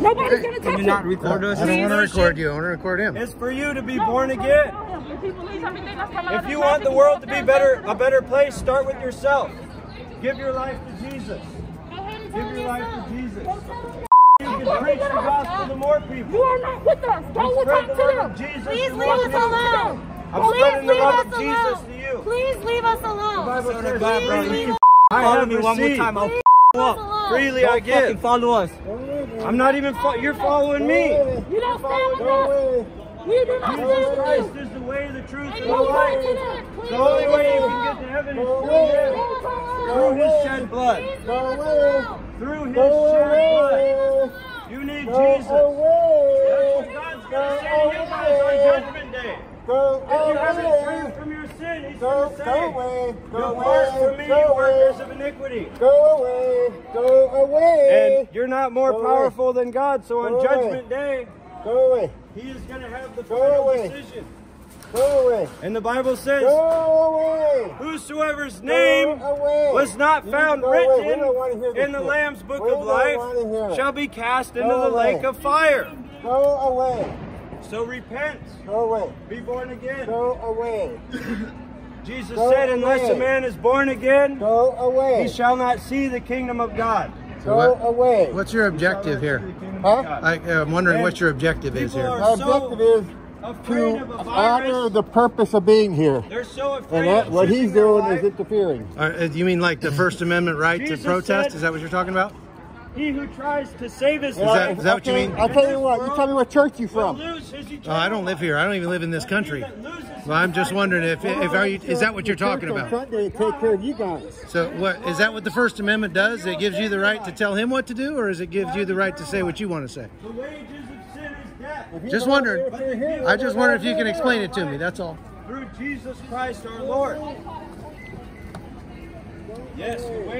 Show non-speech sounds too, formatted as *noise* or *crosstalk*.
Nobody's gonna touch Can you not record us? I don't want to record you. I want to record him. It's for you to be No, born again. no, no. If he believes everything that's coming out If of you want the world to be better, a better place, start with yourself. Give your life to Jesus. Go ahead and Give your life to Jesus. Go tell him You can preach the gospel God. to more people. You are not with us. Go spread talk the to them. Jesus Please leave us alone. I'm Please spreading the leave love us of Jesus alone. to you. Please leave us alone. Bible Son says, God, bro. You us I follow have me one more time. I'll alone. Freely I Don't fucking give. follow us. I'm not even. Fo- you're following me. You don't stand with us. You do not Jesus stand with Christ us. is the way, the truth, And and the go back to life. The only way you can get to heaven is through Him. Through His shed blood. Please leave us alone. Through His shed blood. You need Jesus. That's what God's going to say to you guys on Judgment Day. If you haven't turned from your sin, He's going to say, Depart from me, you workers of iniquity. Go away, go away, And you're not more Go away. powerful than God, so on Go away. Judgment Day, go away, He is going to have the Go final away. decision. go away, And the Bible says, go away. Whosoever's name away. was not found go away. Written don't wanna hear this in the shit. Lamb's book We of don't wanna hear life shall be cast into Go the lake of fire. Go away, So repent, go away, be born again. go away, *coughs* Jesus Go said, Unless a man is born again, go away, he shall not see the kingdom of God. Go what- away. What's your objective here? Huh? I, I'm wondering what your objective is here. are My so objective is to honor the purpose of being here. They're so afraid And that, of what he's doing life. is interfering. Uh, you mean like the First Amendment right to protest? said- Is that what you're talking about? He who tries to save his Is life is that what you mean? I'll tell you what, you tell me what church you will from. lose his eternal Oh, I don't live here. I don't even live in this life. country. He that loses his Well, I'm just wondering if, if are you, is that what you're talking about? Sunday to take care of you guys. So what is that what the First Amendment does? It gives you the right to tell him what to do, or is it gives you the right to say what you want to say? The wages of sin is death. Just don't wondering. I just wonder if you can explain it to me. That's all. Through Jesus Christ our Lord. Yes, the way